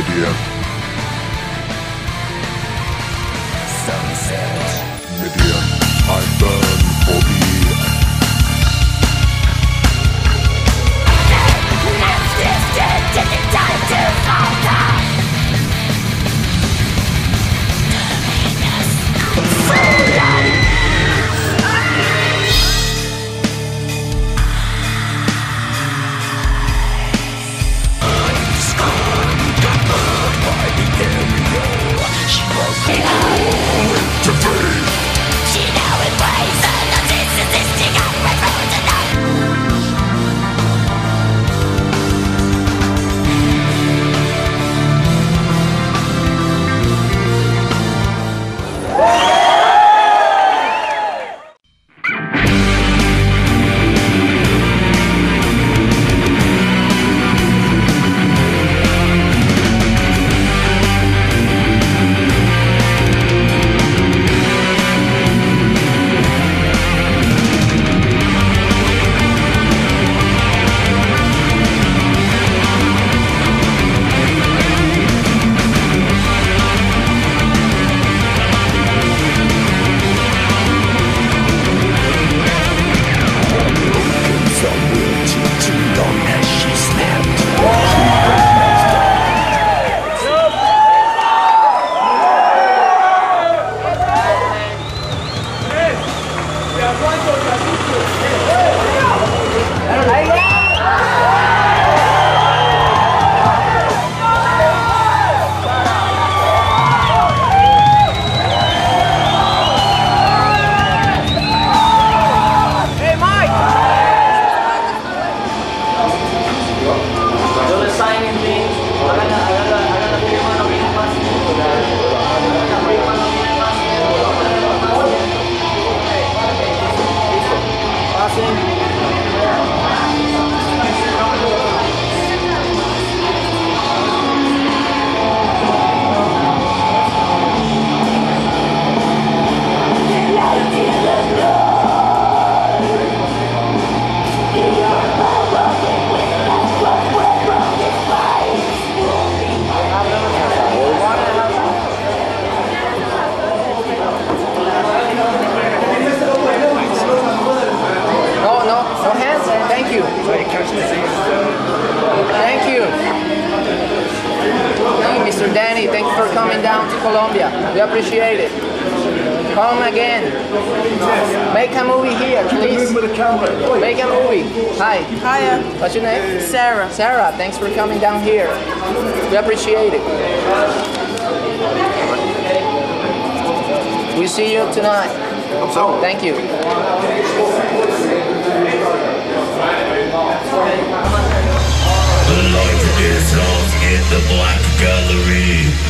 Media. Colombia. We appreciate it. Come again. Make a movie here, please. Make a movie. Hi. Hiya, What's your name? Sarah. Sarah, thanks for coming down here. We appreciate it. We see you tonight. Thank you. The light is lost in the black gallery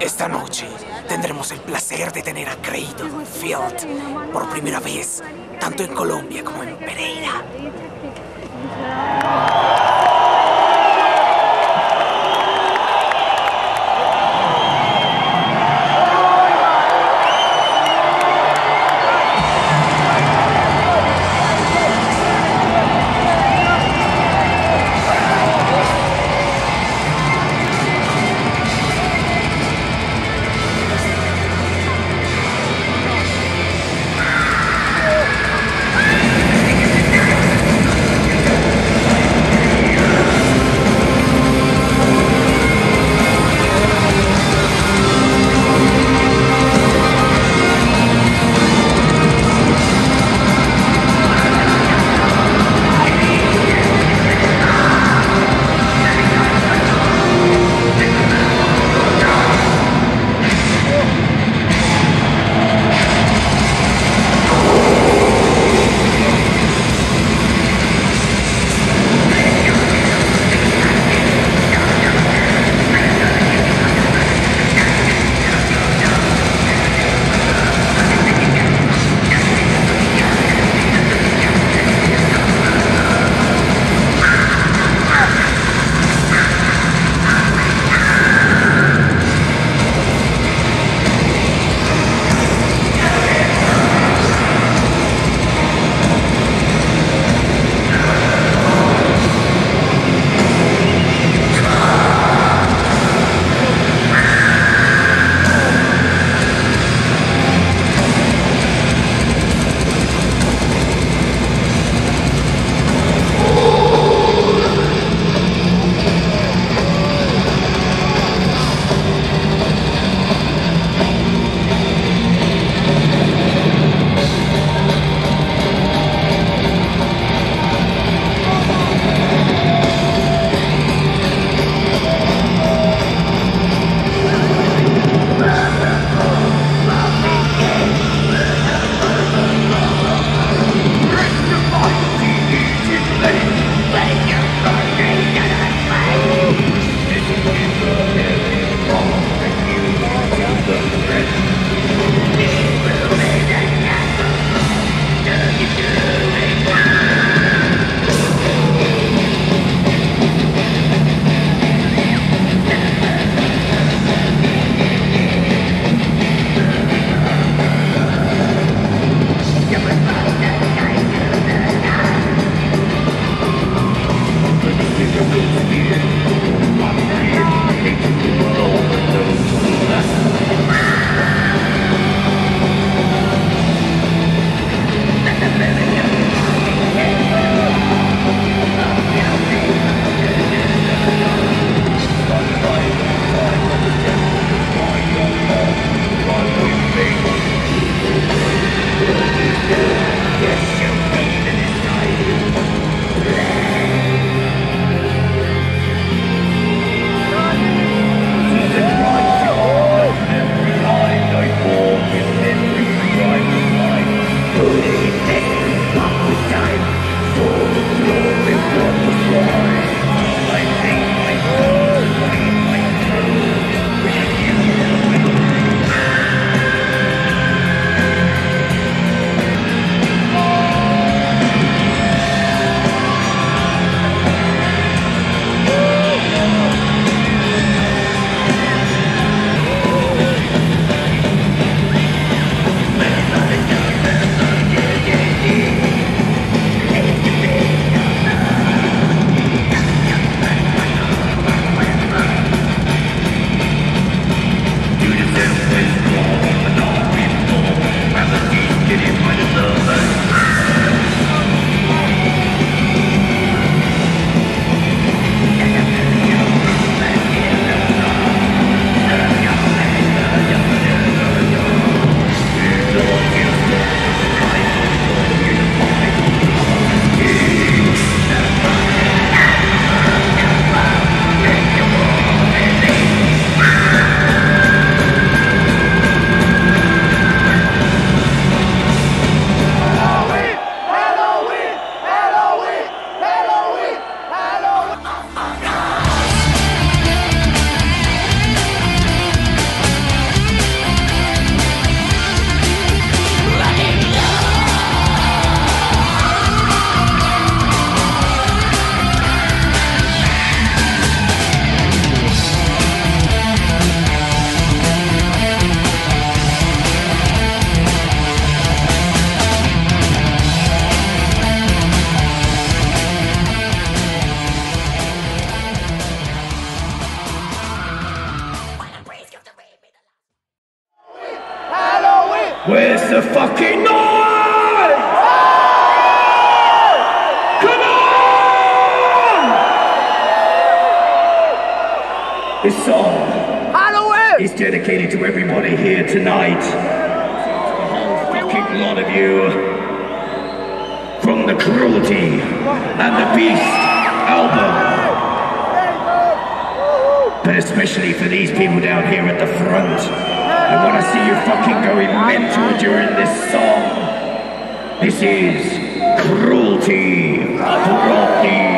Esta noche tendremos el placer de tener a Creighton Field por primera vez, tanto en Colombia como en Pereira. This song Halloween! is dedicated to everybody here tonight. A whole fucking lot of you. From the Cruelty and the Beast album. But especially for these people down here at the front. I want to see you fucking going mental during this song. This is Cruelty Abroad.